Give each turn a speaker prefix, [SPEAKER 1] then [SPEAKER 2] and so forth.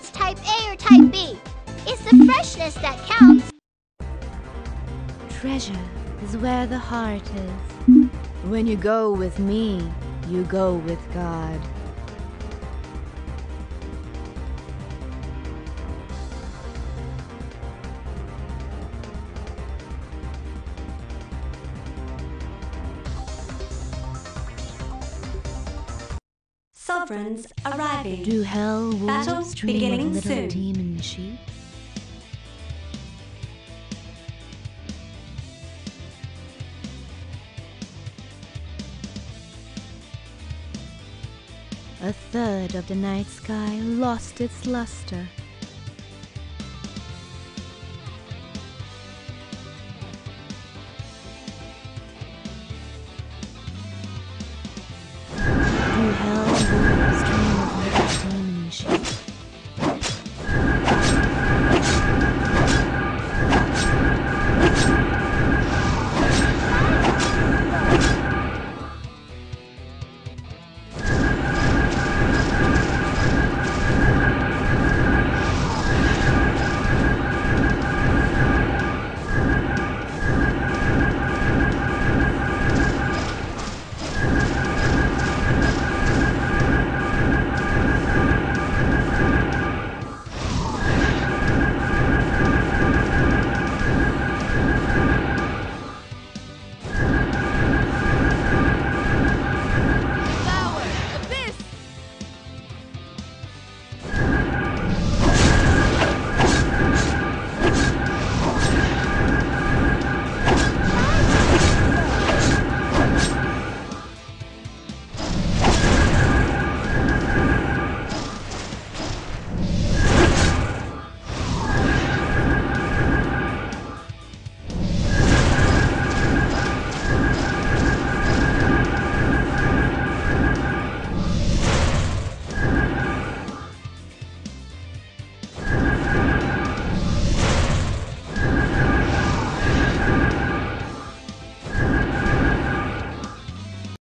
[SPEAKER 1] it's type A or type B. It's the freshness that counts.
[SPEAKER 2] Treasure is where the heart is. When you go with me, you go with God.
[SPEAKER 3] Sovereigns arriving.
[SPEAKER 2] Do hell
[SPEAKER 3] Battle beginning
[SPEAKER 2] little
[SPEAKER 3] soon.
[SPEAKER 2] demon sheep? A third of the night sky lost its luster. hell moves